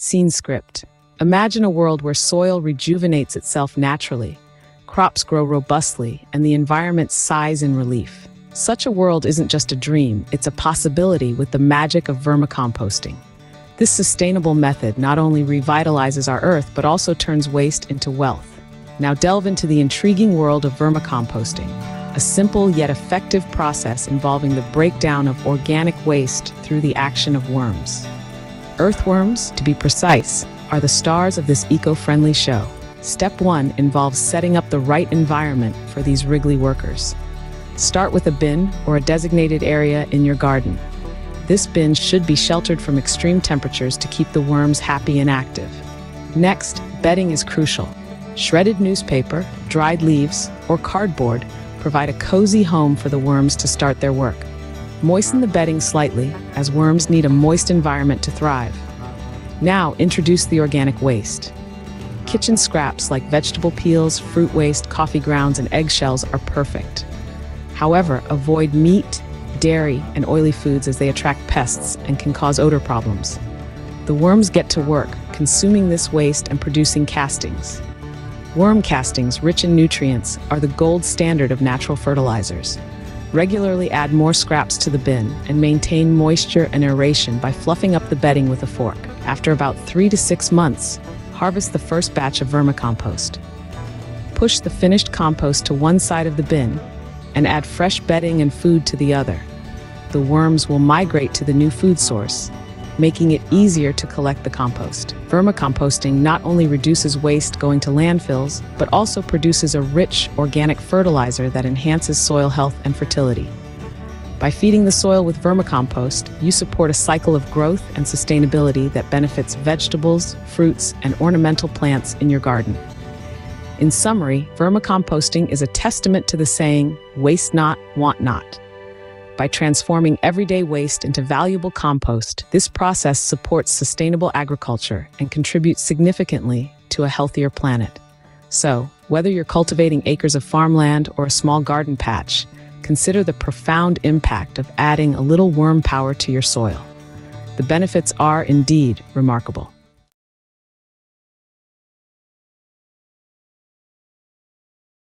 Scene script. Imagine a world where soil rejuvenates itself naturally, crops grow robustly, and the environment sighs in relief. Such a world isn't just a dream, it's a possibility with the magic of vermicomposting. This sustainable method not only revitalizes our earth, but also turns waste into wealth. Now delve into the intriguing world of vermicomposting, a simple yet effective process involving the breakdown of organic waste through the action of worms. Earthworms, to be precise, are the stars of this eco-friendly show. Step one involves setting up the right environment for these wriggly workers. Start with a bin or a designated area in your garden. This bin should be sheltered from extreme temperatures to keep the worms happy and active. Next, bedding is crucial. Shredded newspaper, dried leaves, or cardboard provide a cozy home for the worms to start their work. Moisten the bedding slightly, as worms need a moist environment to thrive. Now, introduce the organic waste. Kitchen scraps like vegetable peels, fruit waste, coffee grounds, and eggshells are perfect. However, avoid meat, dairy, and oily foods as they attract pests and can cause odor problems. The worms get to work, consuming this waste and producing castings. Worm castings, rich in nutrients, are the gold standard of natural fertilizers. Regularly add more scraps to the bin and maintain moisture and aeration by fluffing up the bedding with a fork. After about three to six months, harvest the first batch of vermicompost. Push the finished compost to one side of the bin and add fresh bedding and food to the other. The worms will migrate to the new food source, making it easier to collect the compost. Vermicomposting not only reduces waste going to landfills, but also produces a rich organic fertilizer that enhances soil health and fertility. By feeding the soil with vermicompost, you support a cycle of growth and sustainability that benefits vegetables, fruits, and ornamental plants in your garden. In summary, vermicomposting is a testament to the saying, waste not, want not. By transforming everyday waste into valuable compost, this process supports sustainable agriculture and contributes significantly to a healthier planet. So, whether you're cultivating acres of farmland or a small garden patch, consider the profound impact of adding a little worm power to your soil. The benefits are indeed remarkable.